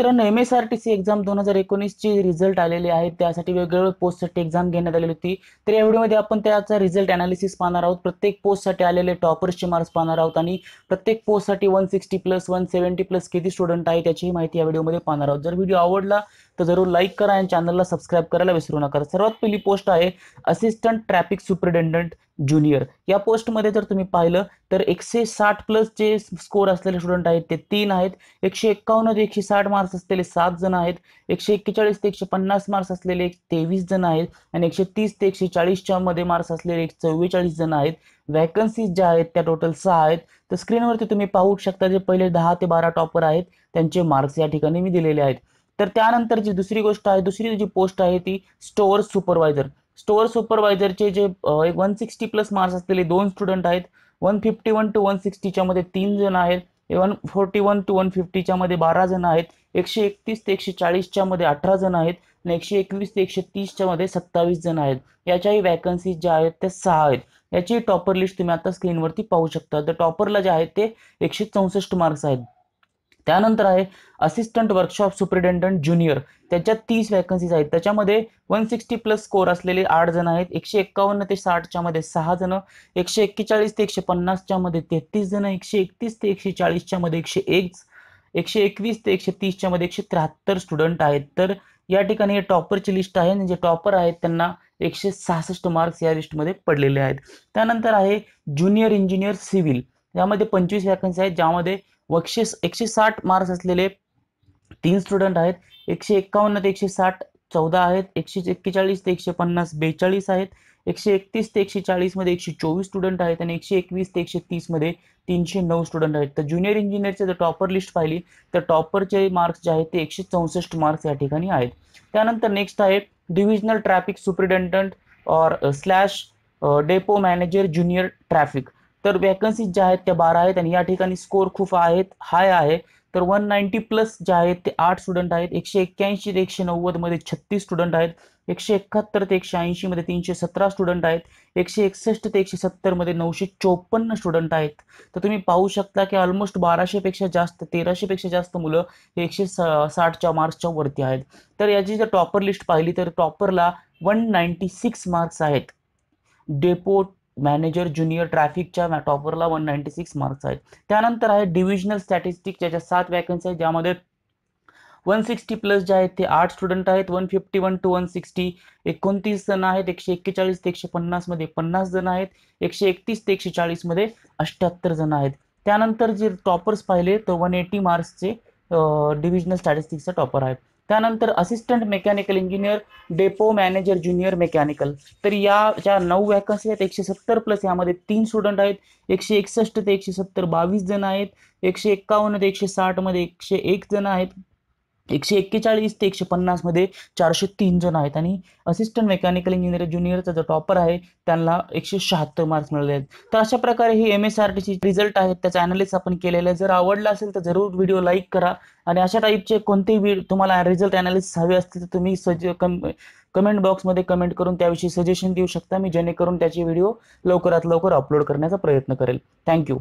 मित्रांनो M S R T C exam दोन हजार एकोणीसची रिझल्ट आलेले आहेत त्यासाठी वेगवेगळ्या पोस्टसाठी एक्झाम घेण्यात आलेली होती. तर या व्हिडिओमध्ये आपण त्याचा रिझल्ट अनालिसिस पाहणार आहोत. प्रत्येक पोस्टसाठी आलेले टॉपर्सचे मार्क्स पाहणार आहोत आणि प्रत्येक पोस्टसाठी one sixty plus one seventy plus किती स्टुडंट आहे त्याची माहिती या व्हिडिओमध्ये पाहणार आहोत. जर व्हिडिओ आवडला तर जरूर लाईक करा आणि चॅनलला सबस्क्राईब करायला विसरू नका. सर्वात पहिली पोस्ट आहे असिस्टंट ट्रॅफिक सुप्रिटेंडंट ज्युनियर या पोस्टमध्ये जर तुम्ही पाहिलं तर एकशे साठ प्लस जे स्कोर असलेले स्टुडंट आहेत ते तीन आहेत. एकशे एक्कावन्न ते एकशे साठ मार्क्स असलेले सात जण आहेत. एकशे एक्केचाळीस ते एकशे पन्नास मार्क्स असलेले एक तेवीस जण आहेत. आणि एकशे तीस ते एकशे चाळीसच्या मध्ये मार्क्स असलेले एक चव्वेचाळीस जण आहेत. वॅकन्सीज ज्या आहेत त्या टोटल सहा आहेत. तर स्क्रीनवरती तुम्ही पाहू शकता जे पहिले दहा ते बारा टॉपर आहेत त्यांचे मार्क्स या ठिकाणी मी दिलेले आहेत. तर त्यानंतर जी दुसरी गोष्ट आहे दुसरी जी पोस्ट आहे ती स्टोअर सुपरवायझर स्टोअर सुपरवायझरचे जे एक वन सिक्स्टी प्लस मार्क्स असलेले दोन स्टुडंट आहेत one fifty one two one सिक्स्टीच्या मध्ये तीन जण आहेत one forty one two one फिफ्टीच्या मध्ये बारा जण आहेत एकशे एकतीस ते एकशे चाळीसच्या मध्ये अठरा जण आहेत आणि एकशे एकवीस ते एकशे तीसच्या मध्ये सत्तावीस जण आहेत. याच्याही वॅकन्सीज ज्या आहेत त्या सहा आहेत. याची टॉपर लिस्ट तुम्ही आता स्क्रीनवरती पाहू शकता. तर टॉपरला जे आहेत ते एकशे चौसष्ट मार्क्स आहेत. त्यानंतर आहे असिस्टंट वर्कशॉप सुप्रिटेंडंट ज्युनियर त्याच्यात तीस वॅकन्सीज आहेत. त्याच्यामध्ये वन सिक्स्टी प्लस स्कोर असलेले आठ जण आहेत. एकशे एक्कावन्न ते साठच्या मध्ये सहा जण एकशे एक्केचाळीस ते एकशे पन्नासच्या मध्ये तेहतीस जण एकशे एकतीस ते एकशे चाळीसच्या मध्ये एकशे एक एकशे एकवीस ते एकशे तीसच्या मध्ये एकशे त्र्याहत्तर स्टुडंट आहेत. तर या ठिकाणी हे टॉपरची लिस्ट आहे जे टॉपर आहेत त्यांना एकशे सहासष्ट मार्क्स या लिस्टमध्ये पडलेले आहेत. त्यानंतर आहे ज्युनियर इंजिनियर सिव्हिल यामध्ये पंचवीस वॅकन्सी आहेत. ज्यामध्ये एकशे एकशे साठ मार्क्स असलेले तीन स्टुडंट आहेत. एकशे एक्कावन्न ते एकशे साठ चौदा आहेत. एकशे एक्केचाळीस ते एकशे पन्नास बेचाळीस आहेत. एकशे एकतीस ते एकशे चाळीसमध्ये एकशे चोवीस स्टुडंट आहेत आणि एकशे एकवीस ते एकशे तीसमध्ये तीनशे नऊ स्टुडंट आहेत. तर ज्युनियर इंजिनियरचे जर टॉपर लिस्ट पाहिली तर टॉपरचे मार्क्स जे आहेत ते एकशे चौसष्ट मार्क्स या ठिकाणी आहेत. त्यानंतर नेक्स्ट आहे divisional traffic superintendent or slash depot manager junior traffic तर वॅकन्सीज ज्या आहेत त्या बारा आहेत आणि या ठिकाणी स्कोर खूप आहेत हाय आहे. तर वन नाईन्टी प्लस जे आहेत ते आठ स्टुडंट आहेत. एकशे एक्क्याऐंशी ते एकशे नव्वदमध्ये छत्तीस स्टुडंट आहेत. एकशे एकाहत्तर ते एकशे ऐंशीमध्ये तीनशे सतरा स्टुडंट आहेत. एकशे एकसष्ट ते एकशे सत्तरमध्ये नऊशे चोपन्न स्टुडंट आहेत. तर तुम्ही पाहू शकता की ऑलमोस्ट बाराशेपेक्षा जास्त तेराशेपेक्षा जास्त मुलं हे एकशे साठच्या मार्क्सच्या वरती आहेत. तर याची जर टॉपर लिस्ट पाहिली तर टॉपरला वन नाईन्टी सिक्स मार्क्स आहेत. डेपो मॅनेजर ज्युनियर ट्रॅफिकच्या टॉपरला वन नाईन्टी सिक्स मार्क्स आहेत. त्यानंतर आहे डिव्हिजनल स्टॅटिस्टिक ज्याच्या सात वॅकन्सी आहेत ज्यामध्ये वन सिक्स्टी प्लस जे आहेत ते आठ स्टुडंट आहेत one fifty one two one sixty एकोणतीस जण आहेत एकशे एक्केचाळीस ते एकशे पन्नासमध्ये पन्नास जण आहेत एकशे एकतीस ते एकशे चाळीसमध्ये अठ्ठ्याहत्तर जण आहेत. त्यानंतर जे टॉपर्स पाहिले तर वन एटी मार्क्सचे डिव्हिजनल स्टॅटिस्टिक्सचा टॉपर आहेत. त्यानंतर assistant mechanical engineer depot manager junior mechanical तर या ज्या नऊ वॅकन्सी आहेत एकशे सत्तर प्लस यामध्ये तीन स्टुडंट आहेत एकशे एकसष्ट ते एकशे सत्तर बावीस जण आहेत एकशे एक्कावन्न ते एकशे साठमध्ये एकशे एक जण आहेत. एकशे एक्केचाळीस ते एकशे पन्नासमध्ये चारशे तीन जण आहेत. आणि असिस्टंट मेकॅनिकल इंजिनियर ज्युनियरचा जो टॉपर आहे त्यांना एकशे शहात्तर मार्क्स मिळाले आहेत. तर अशा प्रकारे ही एम एस आर टीची रिझल्ट आहेत. त्याचा अनालिसिस आपण केलेलं आहे. जर आवडला असेल तर जरूर व्हिडिओ लाईक करा. आणि अशा टाईपचे कोणतेही तुम्हाला रिझल्ट अनालिसिस हवे असतील तर तुम्ही सज कम कमेंट बॉक्समध्ये कमेंट करून त्याविषयी सजेशन देऊ शकता. मी जेणेकरून त्याचे व्हिडिओ लवकरात लवकर अपलोड करण्याचा प्रयत्न करेल. थँक्यू